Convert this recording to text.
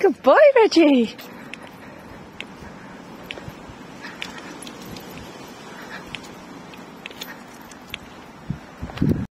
Good boy, Reggie.